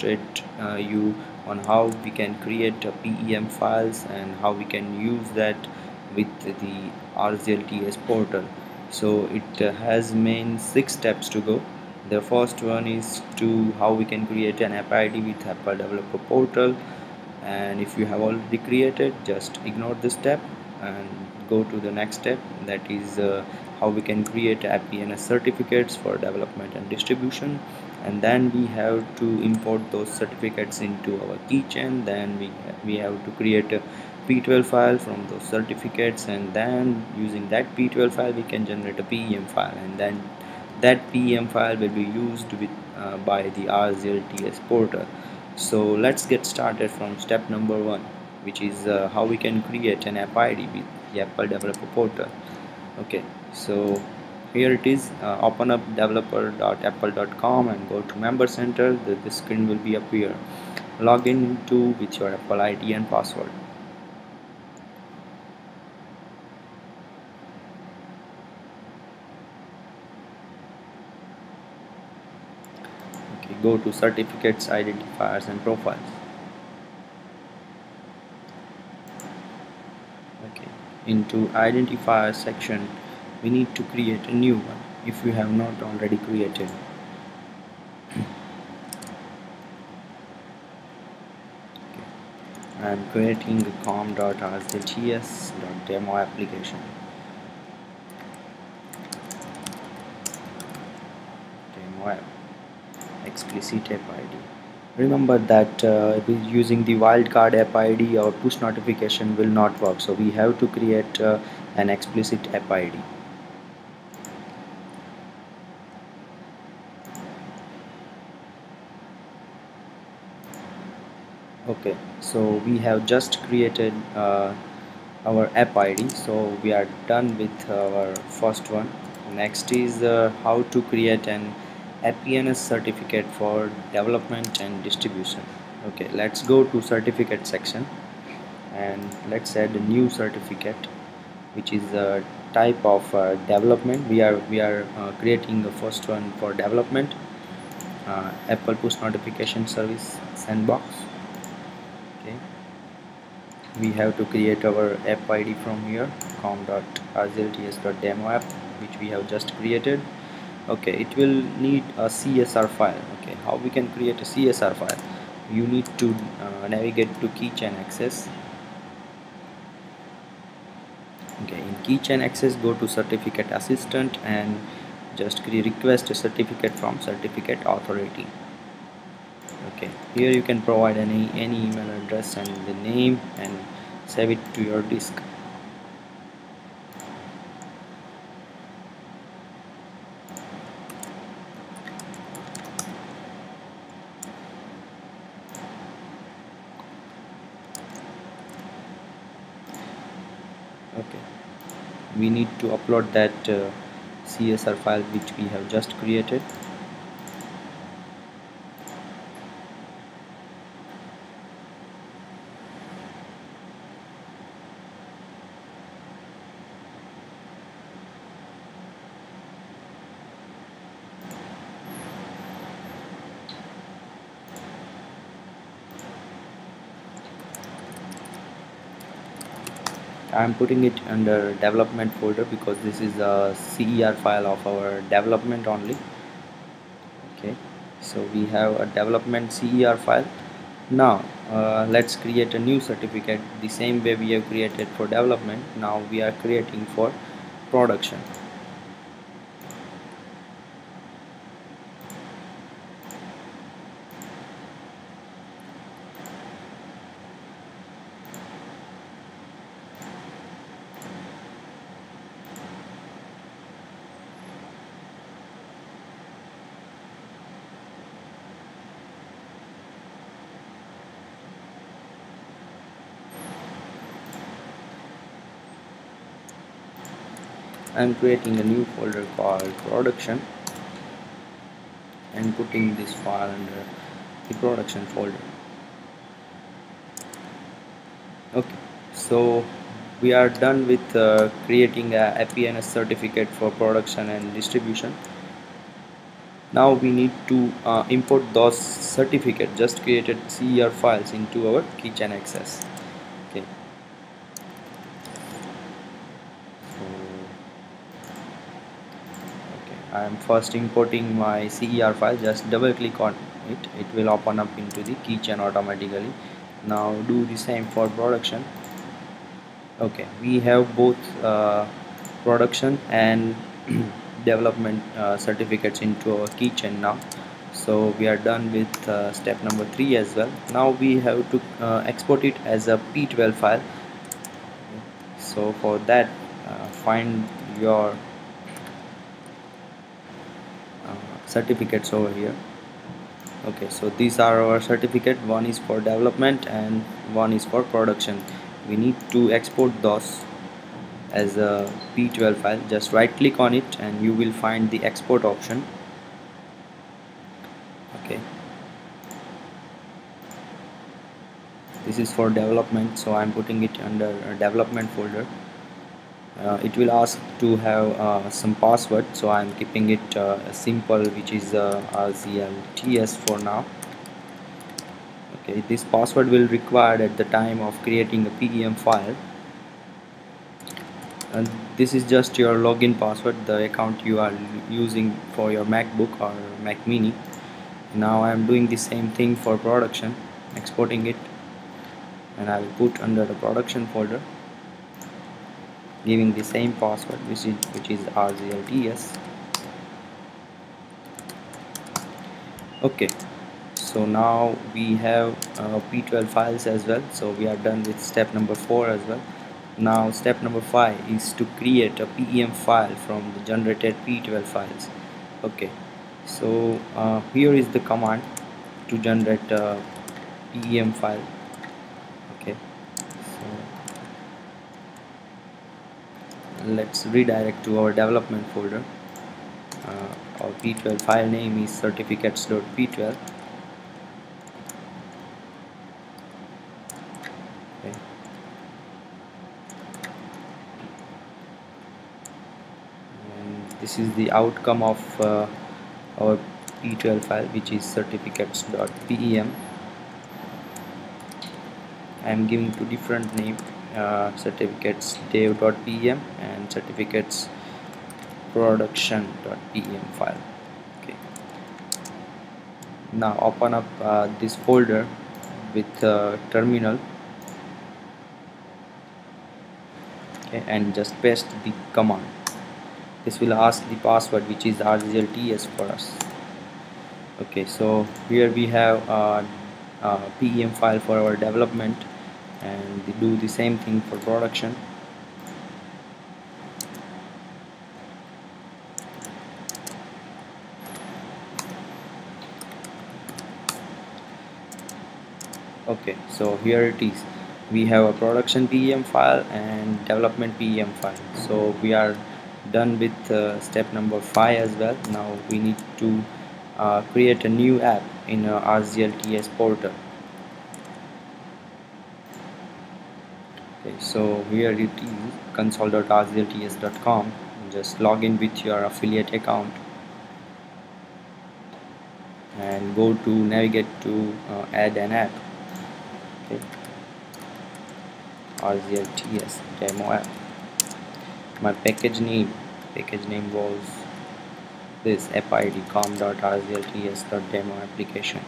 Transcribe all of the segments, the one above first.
demonstrate uh, you on how we can create PEM files and how we can use that with the RZLTS portal. So it uh, has main six steps to go. The first one is to how we can create an app ID with Apple developer portal. And if you have already created just ignore this step and go to the next step that is uh, how we can create APNs certificates for development and distribution. And then we have to import those certificates into our keychain. Then we we have to create a p12 file from those certificates. And then using that p12 file we can generate a pem file. And then that pem file will be used with uh, by the rzlts portal. So let's get started from step number one which is uh, how we can create an app id with the apple developer portal. Okay so here it is. Uh, open up developer.apple.com and go to member center. The, the screen will be appear. Log in to with your apple id and password. Okay go to certificates identifiers and profiles okay into identifier section we need to create a new one if we have not already created. Okay. I'm creating a application. Demo app. Explicit app id remember that uh, using the wildcard app id or push notification will not work. So we have to create uh, an explicit app id okay so we have just created uh, our app id so we are done with our first one. Next is uh, how to create an APNs certificate for development and distribution. Okay let's go to certificate section. And let's add a new certificate which is a type of uh, development. We are we are uh, creating the first one for development. Uh, apple push notification service sandbox. Okay. We have to create our app id from here com.rzlts.demo app which we have just created okay it will need a csr file. Okay how we can create a csr file? You need to uh, navigate to keychain access. Okay in keychain access go to certificate assistant and just request a certificate from certificate authority. Okay here you can provide any any email address and the name and save it to your disk okay we need to upload that uh, CSR file which we have just created I'm putting it under development folder because this is a CER file of our development only. Okay so we have a development CER file. Now uh, let's create a new certificate the same way we have created for development. Now we are creating for production I'm creating a new folder called production and putting this file under the production folder. Okay so we are done with uh, creating a APNs certificate for production and distribution. Now we need to uh, import those certificate just created CER files into our keychain access. Okay okay I am first importing my CER file. Just double click on it. It will open up into the keychain automatically. Now do the same for production. Okay we have both uh, production and development uh, certificates into our keychain now. So we are done with uh, step number three as well. Now we have to uh, export it as a p12 file. So for that uh, find your uh, certificates over here. Okay so these are our certificate. One is for development and one is for production. We need to export those as a p12 file. Just right click on it and you will find the export option. Okay. This is for development so I'm putting it under development folder it will ask to have uh, some password so I'm keeping it uh, simple which is uh, RZLTS for now. Okay this password will required at the time of creating a PEM file. And this is just your login password the account you are using for your macbook or mac mini. Now i am doing the same thing for production exporting it. And i will put under the production folder giving the same password which is which is rzlts okay so now we have uh, p12 files as well. So we are done with step number four as well. Now step number five is to create a PEM file from the generated P12 files. Okay so uh, here is the command to generate a PEM file okay so let's redirect to our development folder. Uh, our P12 file name is certificates.p12 this is the outcome of uh, our p12 file which is certificates.pem I am giving two different name uh, certificates dev.pem and certificates production.pem file. Okay. Now open up uh, this folder with uh, terminal. Okay and just paste the command. This will ask the password which is RZLTS for us. Okay so here we have a, a PEM file for our development and we do the same thing for production. Okay so here it is. We have a production PEM file and development PEM file. So we are done with uh, step number five as well. Now we need to uh, create a new app in uh, RZLTS portal okay so here it is console.rzlts.com just log in with your affiliate account and go to navigate to uh, add an app. Okay. RZLTS demo app. My package name package name was this fid com.rzlts.demo application.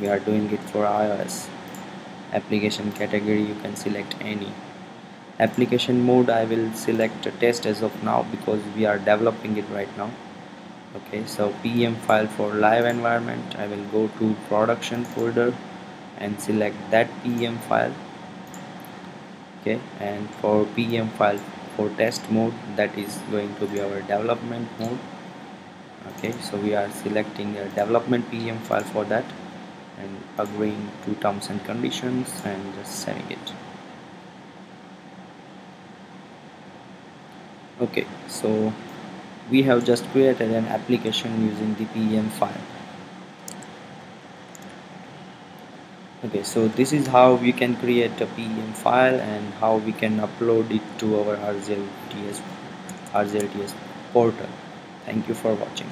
We are doing it for iOS application category you can select any. Application mode I will select test as of now because we are developing it right now. Okay so PM file for live environment I will go to production folder and select that PM file. Okay and for PM file for test mode that is going to be our development mode. Okay so we are selecting a development PM file for that and agreeing to terms and conditions and just saving it. Okay so we have just created an application using the PEM file. Okay so this is how we can create a PEM file and how we can upload it to our RZLTS RZLTS portal. Thank you for watching